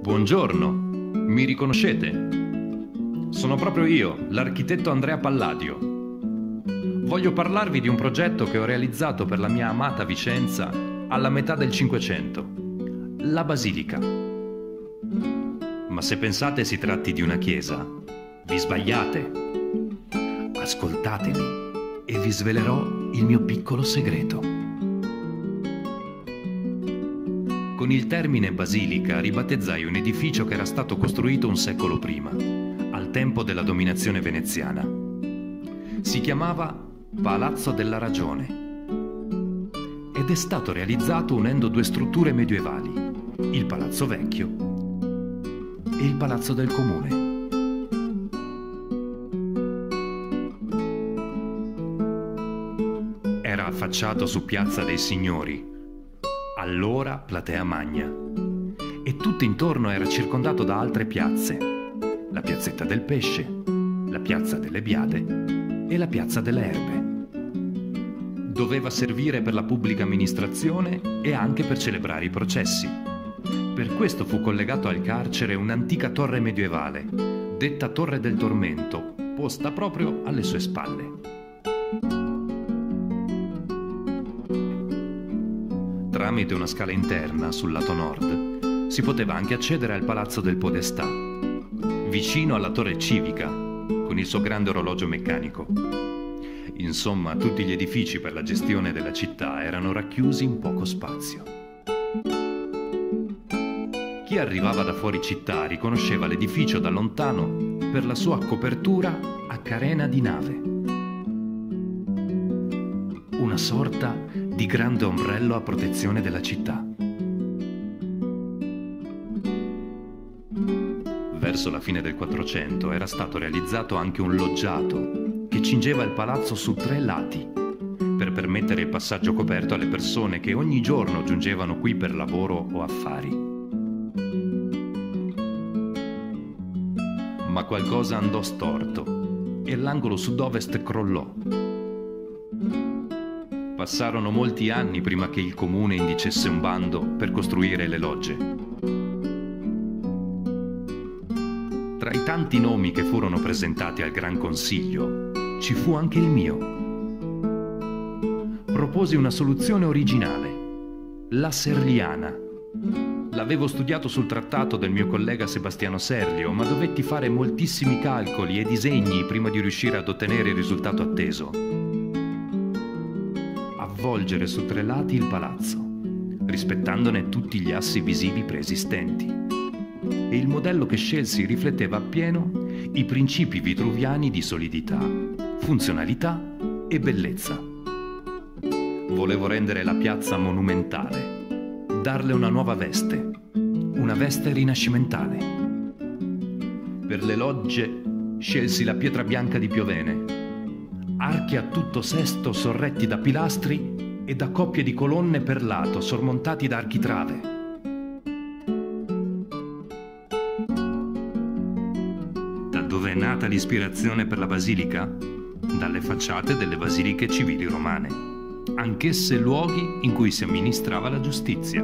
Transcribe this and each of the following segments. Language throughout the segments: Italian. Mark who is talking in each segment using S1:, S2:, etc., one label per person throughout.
S1: Buongiorno, mi riconoscete? Sono proprio io, l'architetto Andrea Palladio. Voglio parlarvi di un progetto che ho realizzato per la mia amata Vicenza alla metà del Cinquecento, la Basilica. Ma se pensate si tratti di una chiesa, vi sbagliate. Ascoltatemi e vi svelerò il mio piccolo segreto. Con il termine basilica ribattezzai un edificio che era stato costruito un secolo prima, al tempo della dominazione veneziana. Si chiamava Palazzo della Ragione ed è stato realizzato unendo due strutture medievali, il Palazzo Vecchio e il Palazzo del Comune. Era affacciato su Piazza dei Signori, allora Platea Magna, e tutto intorno era circondato da altre piazze, la Piazzetta del Pesce, la Piazza delle Biade e la Piazza delle Erbe. Doveva servire per la pubblica amministrazione e anche per celebrare i processi. Per questo fu collegato al carcere un'antica torre medievale, detta Torre del Tormento, posta proprio alle sue spalle. Tramite una scala interna sul lato nord, si poteva anche accedere al Palazzo del Podestà, vicino alla torre civica, con il suo grande orologio meccanico. Insomma, tutti gli edifici per la gestione della città erano racchiusi in poco spazio. Chi arrivava da fuori città riconosceva l'edificio da lontano per la sua copertura a carena di nave. Una sorta di grande ombrello a protezione della città. Verso la fine del 400 era stato realizzato anche un loggiato che cingeva il palazzo su tre lati per permettere il passaggio coperto alle persone che ogni giorno giungevano qui per lavoro o affari. Ma qualcosa andò storto e l'angolo sud-ovest crollò Passarono molti anni prima che il comune indicesse un bando per costruire le logge. Tra i tanti nomi che furono presentati al Gran Consiglio, ci fu anche il mio. Proposi una soluzione originale, la serliana. L'avevo studiato sul trattato del mio collega Sebastiano Serlio, ma dovetti fare moltissimi calcoli e disegni prima di riuscire ad ottenere il risultato atteso avvolgere su tre lati il palazzo, rispettandone tutti gli assi visivi preesistenti. E il modello che scelsi rifletteva appieno i principi vitruviani di solidità, funzionalità e bellezza. Volevo rendere la piazza monumentale, darle una nuova veste, una veste rinascimentale. Per le logge scelsi la pietra bianca di Piovene, archi a tutto sesto sorretti da pilastri e da coppie di colonne per lato sormontati da architrave. Da dove è nata l'ispirazione per la basilica? Dalle facciate delle basiliche civili romane, anch'esse luoghi in cui si amministrava la giustizia.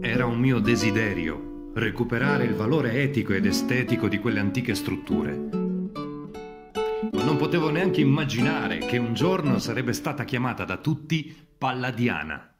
S1: Era un mio desiderio recuperare il valore etico ed estetico di quelle antiche strutture potevo neanche immaginare che un giorno sarebbe stata chiamata da tutti Palladiana.